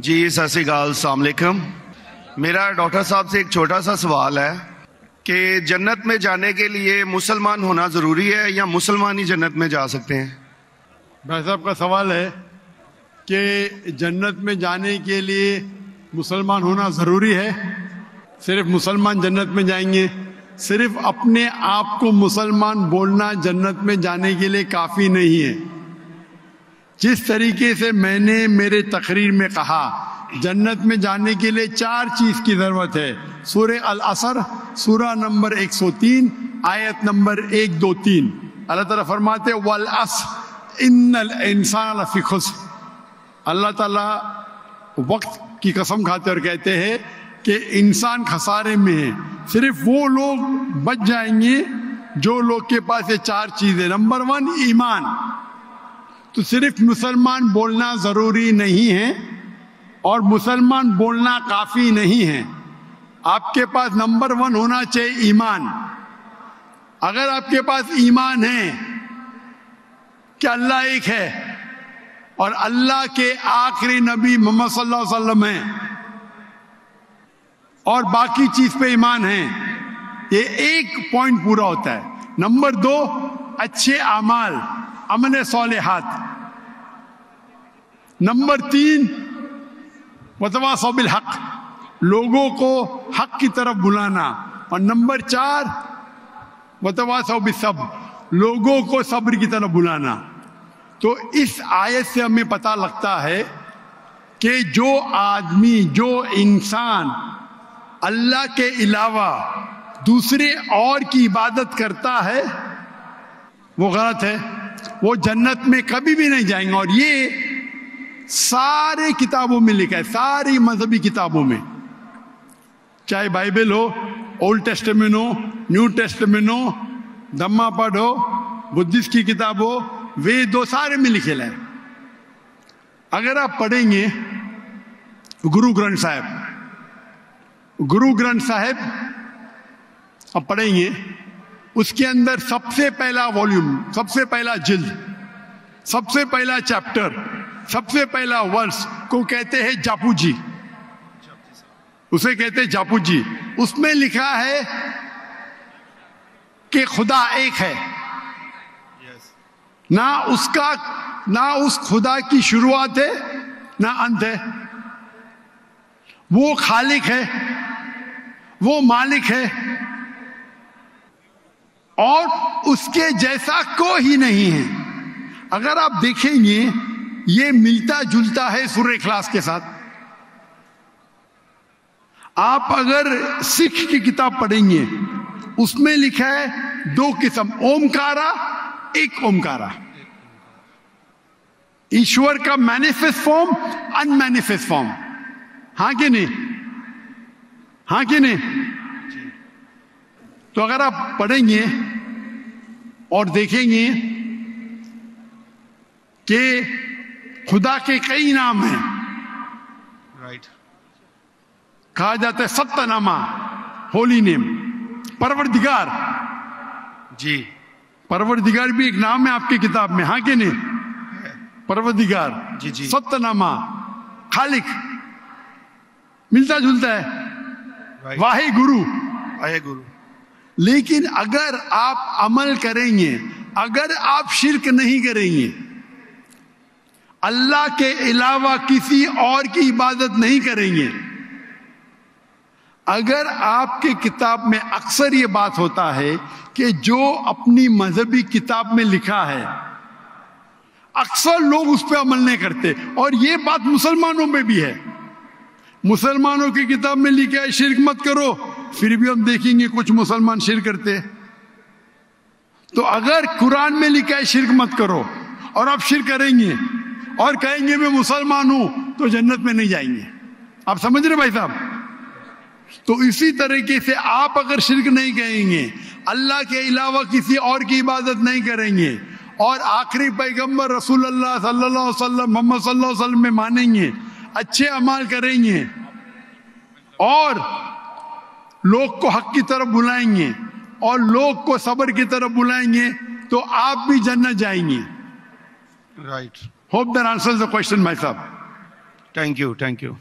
जी, सत श्रीकाल सलामकुम मेरा डॉक्टर साहब से एक छोटा सा सवाल है कि जन्नत में जाने के लिए मुसलमान होना ज़रूरी है या मुसलमान ही जन्नत में जा सकते हैं? भाई साहब, का सवाल है कि जन्नत में जाने के लिए मुसलमान होना ज़रूरी है? सिर्फ़ मुसलमान जन्नत में जाएँगे? सिर्फ़ अपने आप को मुसलमान बोलना जन्नत में जाने के लिए काफ़ी नहीं है। जिस तरीके से मैंने मेरे तकरीर में कहा, जन्नत में जाने के लिए चार चीज़ की ज़रूरत है। सूर्य अल असर सूरा नंबर 103 आयत नंबर एक दो तीन। अल्लाह ताला फरमाते वल अस इन्नल इंसान खुश अल्लाह ताला वक्त की कसम खाते और कहते हैं कि इंसान खसारे में है। सिर्फ़ वो लोग बच जाएँगे जो लोग के पास ये चार चीज़ें नंबर वन ईमान। तो सिर्फ़ मुसलमान बोलना ज़रूरी नहीं है और मुसलमान बोलना काफ़ी नहीं है। आपके पास नंबर वन होना चाहिए ईमान। अगर आपके पास ईमान है कि अल्लाह एक है और अल्लाह के आखिरी नबी मोहम्मद सल्लल्लाहु अलैहि वसल्लम है और बाकी चीज़ पे ईमान है, ये एक पॉइंट पूरा होता है। नंबर दो, अच्छे अमाल अमन सोले हाथ नंबर तीन वतवा सोबिल हक, लोगों को हक की तरफ़ बुलाना। और नंबर चार वतवा सोबिल सब लोगों को सब्र की तरफ़ बुलाना। तो इस आयत से हमें पता लगता है कि जो आदमी, जो इंसान अल्लाह के अलावा दूसरे और की इबादत करता है, वो गलत है। वो जन्नत में कभी भी नहीं जाएँगे। और ये सारे किताबों में लिखा है, सारी मजहबी किताबों में। चाहे बाइबल हो, ओल्ड टेस्टमेंट हो, न्यू टेस्टमेंट हो, धम्मा पढ़ हो, बुद्धिस्ट की किताब हो वे दो सारे में लिखे है। अगर आप पढ़ेंगे, गुरु ग्रंथ साहब, गुरु ग्रंथ साहब, आप पढ़ेंगे, उसके अंदर सबसे पहला वॉल्यूम सबसे पहला जिल्द, सबसे पहला चैप्टर सबसे पहला वर्ष को कहते हैं जापू जी उसे कहते हैं जापू जी उसमें लिखा है कि खुदा एक है। ना उसका ना उस खुदा की शुरुआत है ना अंत है। वो खालिक है वो मालिक है। और उसके जैसा को ही नहीं है। अगर आप देखेंगे ये मिलता जुलता है सूर्य क्लास के साथ। आप अगर सिख की किताब पढ़ेंगे, उसमें लिखा है दो किस्म, ओमकारा, एक ओमकारा। ईश्वर का मैनिफेस्ट फॉर्म अनमैनिफेस्ट फॉर्म हाँ कि नहीं? हाँ कि नहीं? तो अगर आप पढ़ेंगे और देखेंगे कि खुदा के कई नाम हैं। राइट कहा जाता है सत्तनामा होली नेम। परवरदिगार। जी। परवरदिगार भी एक नाम है आपकी किताब में हाँ के नहीं? परवरदिगार। जी, जी। सत्यनामा खालिक। मिलता जुलता है। वाहे गुरु। वाहे गुरु। लेकिन अगर आप अमल करेंगे अगर आप शिरक नहीं करेंगे अल्लाह के अलावा किसी और की इबादत नहीं करेंगे। अगर आपके किताब में अक्सर ये बात होता है कि जो अपनी मजहबी किताब में लिखा है, अक्सर लोग उस पर अमल नहीं करते। और ये बात मुसलमानों में भी है। मुसलमानों की किताब में लिखा है, शिरक मत करो, फिर भी हम देखेंगे कुछ मुसलमान शिर करते तो अगर कुरान में लिखा है, शिरक मत करो, और आप शिर करेंगे और कहेंगे, मैं मुसलमान हूँ तो जन्नत में नहीं जाएँगे। आप समझ रहे भाई साहब? तो इसी तरीके से आप अगर शिरक नहीं कहेंगे, अल्लाह के अलावा किसी और की इबादत नहीं करेंगे, और आखिरी पैगंबर रसूल अल्लाह मोहम्मद सल्लल्लाहु में मानेंगे, अच्छे अमाल करेंगे, और लोग को हक की तरफ़ बुलाएँगे, और लोग को सबर की तरफ़ बुलाएँगे तो आप भी जन्नत जाएँगे। Right hope Hope that answers the question, Maitab. Thank you. Thank you.